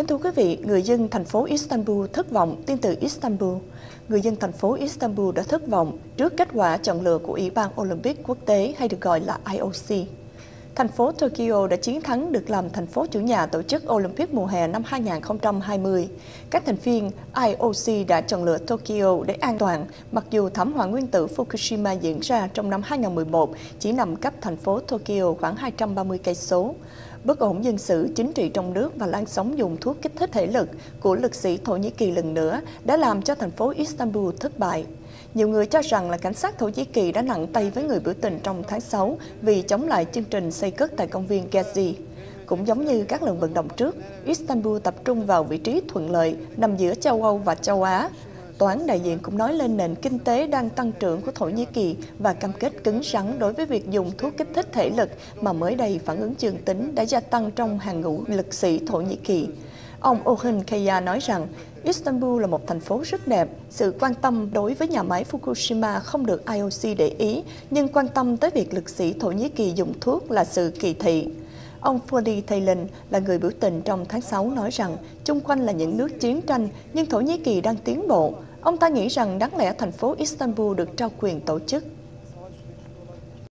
Kính thưa quý vị, người dân thành phố Istanbul thất vọng tin từ Istanbul. Người dân thành phố Istanbul đã thất vọng trước kết quả chọn lựa của Ủy ban Olympic quốc tế hay được gọi là IOC. Thành phố Tokyo đã chiến thắng được làm thành phố chủ nhà tổ chức Olympic mùa hè năm 2020. Các thành viên IOC đã chọn lựa Tokyo để an toàn, mặc dù thảm họa nguyên tử Fukushima diễn ra trong năm 2011 chỉ nằm cách thành phố Tokyo khoảng 230 cây số. Bất ổn dân sự, chính trị trong nước và lan sóng dùng thuốc kích thích thể lực của lực sĩ Thổ Nhĩ Kỳ lần nữa đã làm cho thành phố Istanbul thất bại. Nhiều người cho rằng là cảnh sát Thổ Nhĩ Kỳ đã nặng tay với người biểu tình trong tháng 6 vì chống lại chương trình xây cất tại công viên Gezi. Cũng giống như các lần vận động trước, Istanbul tập trung vào vị trí thuận lợi nằm giữa châu Âu và châu Á. Toán đại diện cũng nói lên nền kinh tế đang tăng trưởng của Thổ Nhĩ Kỳ và cam kết cứng rắn đối với việc dùng thuốc kích thích thể lực mà mới đây phản ứng dương tính đã gia tăng trong hàng ngũ lực sĩ Thổ Nhĩ Kỳ. Ông Orhan Kaya nói rằng Istanbul là một thành phố rất đẹp. Sự quan tâm đối với nhà máy Fukushima không được IOC để ý, nhưng quan tâm tới việc lực sĩ Thổ Nhĩ Kỳ dùng thuốc là sự kỳ thị. Ông Fadi Thaylan là người biểu tình trong tháng 6 nói rằng chung quanh là những nước chiến tranh nhưng Thổ Nhĩ Kỳ đang tiến bộ. Ông ta nghĩ rằng đáng lẽ thành phố Istanbul được trao quyền tổ chức.